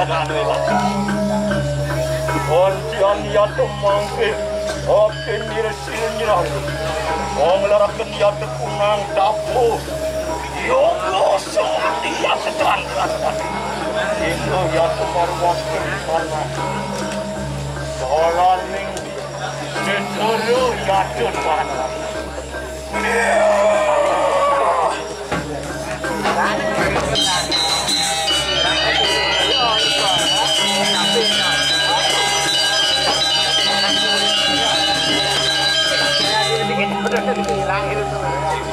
alhamdulillah. Orjan yatum mangke, oke nirsil nirah. Ong larakan yatum kunang dapu. Yogo sumti yatran katan. Indo yatum Yeah! 这是你来，这是你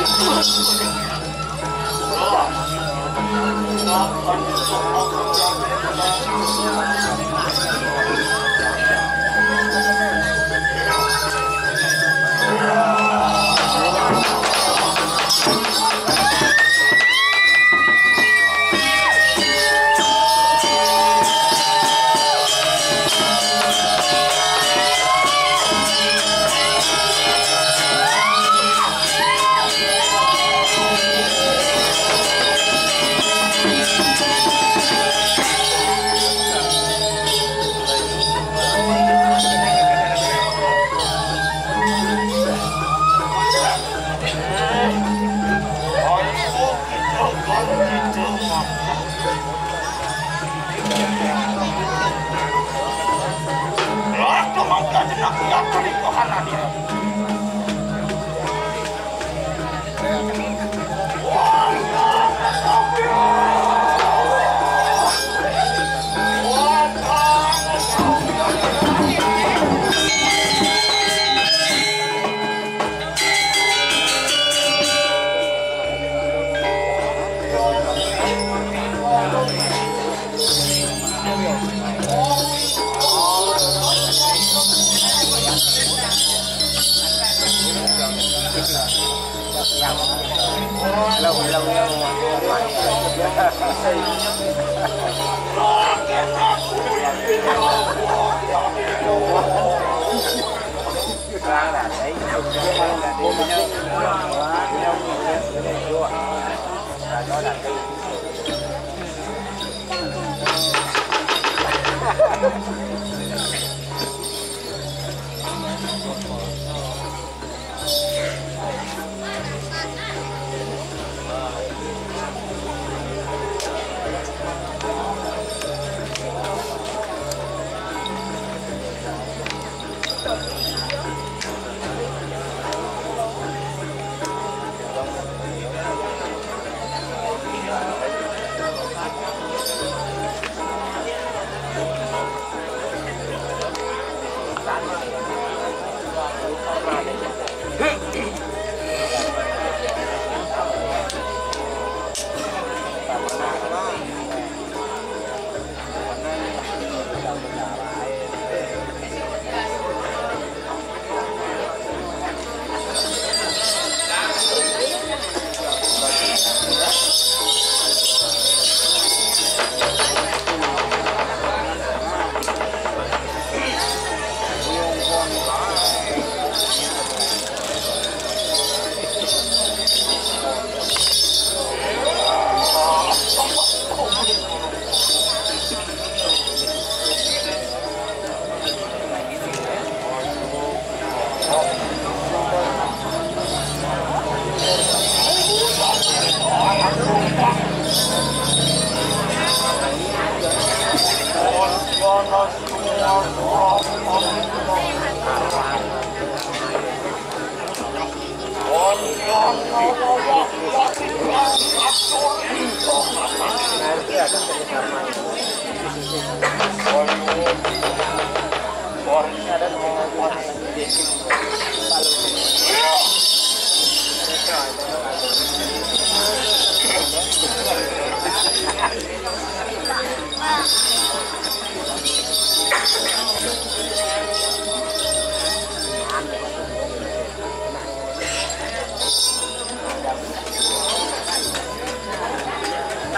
Thank you.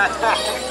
Ha ha ha!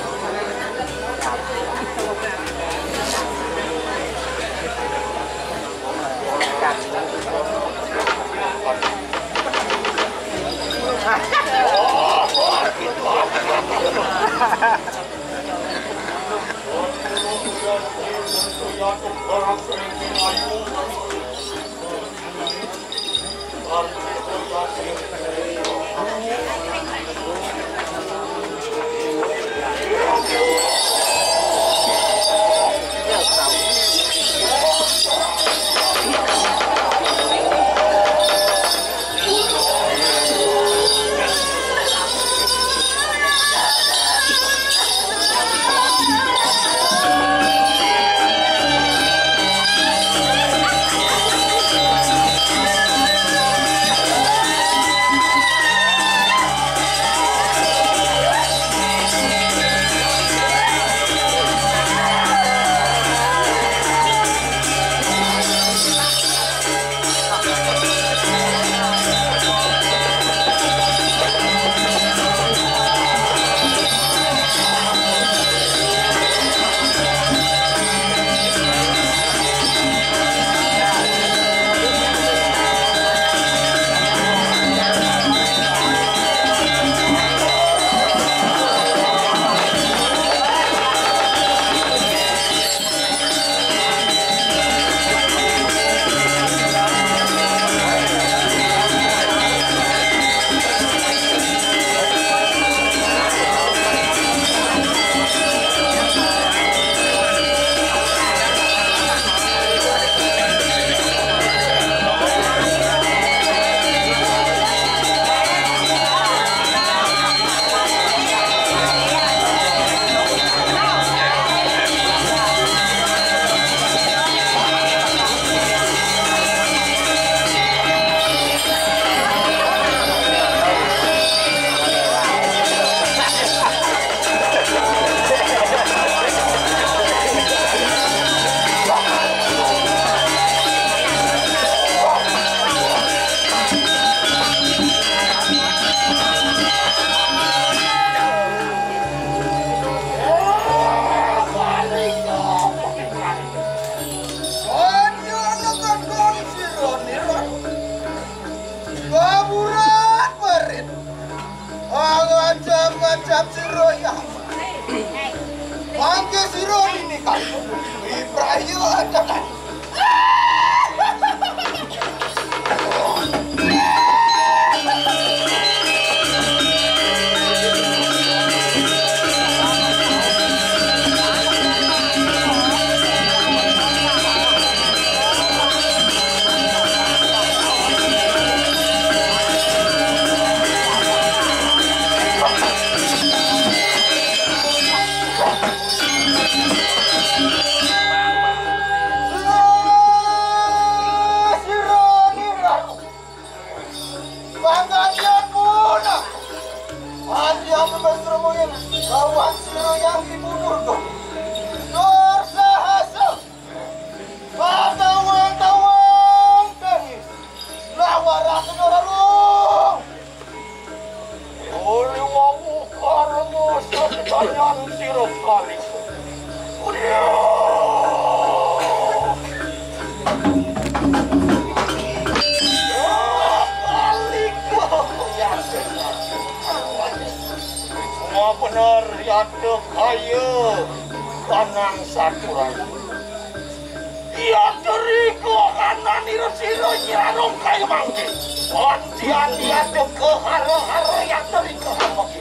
Iya ceriko kanan iro siro nyirarong kayo mangke. Wanti-antia doko haro-haro ya ceriko hamoke.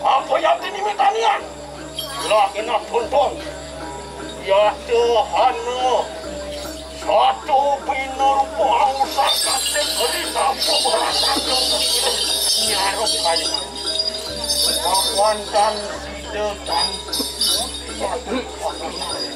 Apa yang ini minta nian? Kena tuntun. Ya Tuhan lo. Satu binur pohong sakat sekeri sampo berasak doko iro nyirarong kayo mangke. Pakuan dan sidetan. Ya Tuhan.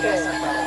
对。